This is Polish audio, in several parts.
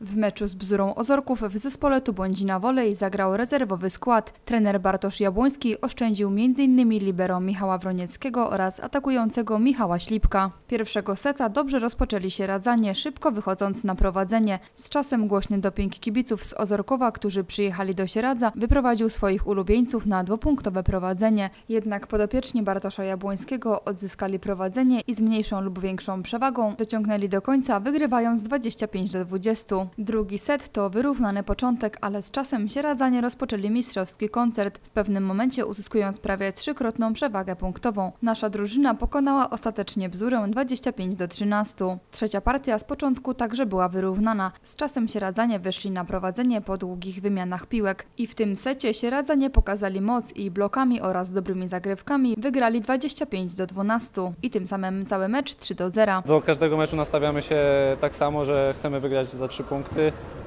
W meczu z Bzurą Ozorków w zespole Tubądzina Wolej zagrał rezerwowy skład. Trener Bartosz Jabłoński oszczędził m.in. libero Michała Wronieckiego oraz atakującego Michała Ślipka. Pierwszego seta dobrze rozpoczęli się radzanie, szybko wychodząc na prowadzenie. Z czasem głośny doping kibiców z Ozorkowa, którzy przyjechali do Sieradza, wyprowadził swoich ulubieńców na dwupunktowe prowadzenie. Jednak podopieczni Bartosza Jabłońskiego odzyskali prowadzenie i z mniejszą lub większą przewagą dociągnęli do końca, wygrywając 25 do 20. Drugi set to wyrównany początek, ale z czasem Sieradzanie rozpoczęli mistrzowski koncert, w pewnym momencie uzyskując prawie trzykrotną przewagę punktową. Nasza drużyna pokonała ostatecznie Bzurę 25 do 13. Trzecia partia z początku także była wyrównana. Z czasem Sieradzanie wyszli na prowadzenie po długich wymianach piłek i w tym secie Sieradzanie pokazali moc i blokami oraz dobrymi zagrywkami wygrali 25 do 12 i tym samym cały mecz 3 do 0. Do każdego meczu nastawiamy się tak samo, że chcemy wygrać za trzy punkty.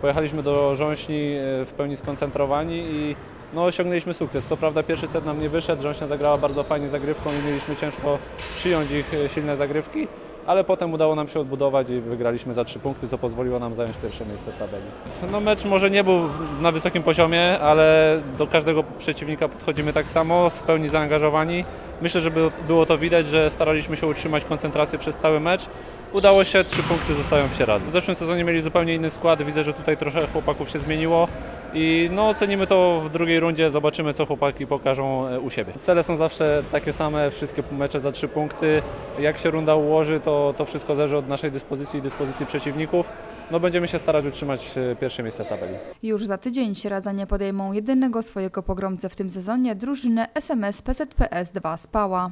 Pojechaliśmy do Rząśni e, w pełni skoncentrowani i no, osiągnęliśmy sukces. Co prawda pierwszy set nam nie wyszedł, Rząśnia zagrała bardzo fajnie zagrywką i mieliśmy ciężko przyjąć ich e, silne zagrywki, ale potem udało nam się odbudować i wygraliśmy za trzy punkty, co pozwoliło nam zająć pierwsze miejsce w tabeli. No, mecz może nie był na wysokim poziomie, ale do każdego przeciwnika podchodzimy tak samo, w pełni zaangażowani. Myślę, że było- to widać, że staraliśmy się utrzymać koncentrację przez cały mecz. Udało się, trzy punkty zostają w Sieradzu. W zeszłym sezonie mieli zupełnie inny skład, widzę, że tutaj trochę chłopaków się zmieniło i no ocenimy to w drugiej rundzie, zobaczymy co chłopaki pokażą e, u siebie. Cele są zawsze takie same, wszystkie mecze za trzy punkty. Jak się runda ułoży, to, to wszystko zależy od naszej dyspozycji i dyspozycji przeciwników. No będziemy się starać utrzymać e, pierwsze miejsce w tabeli. Już za tydzień Sieradzanie podejmą jedynego swojego pogromcę w tym sezonie drużynę SMS PZPS 2 Spała.